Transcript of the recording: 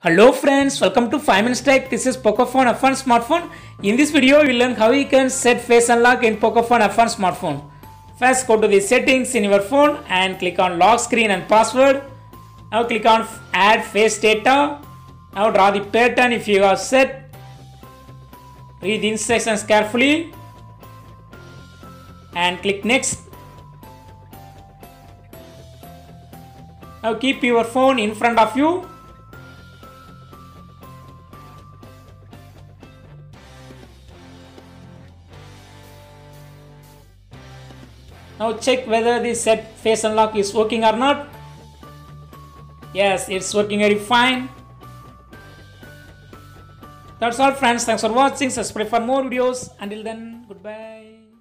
Hello friends, welcome to 5 Minutes Tech. This is Pocophone F1 smartphone. In this video, we will learn how you can set face unlock in Pocophone F1 smartphone. First, go to the settings in your phone and click on lock screen and password. Now click on add face data. Now draw the pattern if you have set. Read the instructions carefully and click next. Now keep your phone in front of you Now check whether the set face unlock is working or not. Yes, it's working very fine. That's all friends. Thanks for watching. Subscribe for more videos. Until then, goodbye.